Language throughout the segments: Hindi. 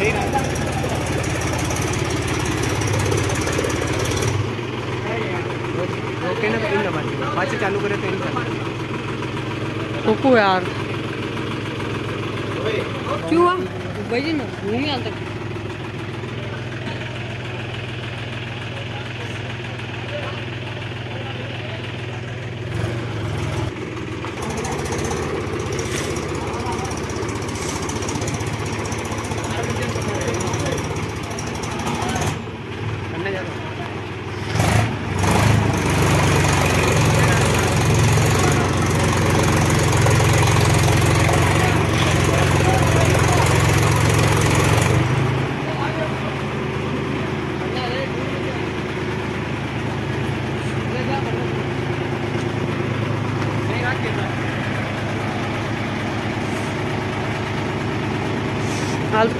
सही ओके ना इन दबाने पाँच चालू करे तो इन रुको यार। क्यों? भाई जी, मैं घूम ही आता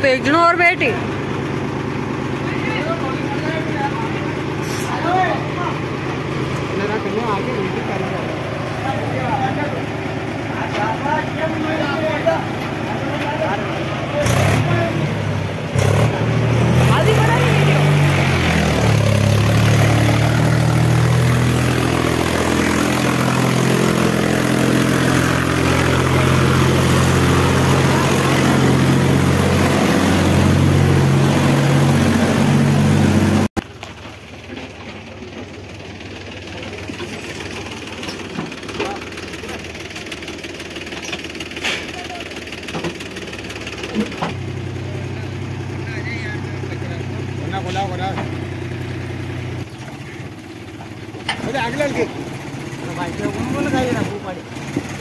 एक जन और बैठी આગળ આગળ કે ભાઈ તો કોણ કોણ ખાઈ રાખવું પડે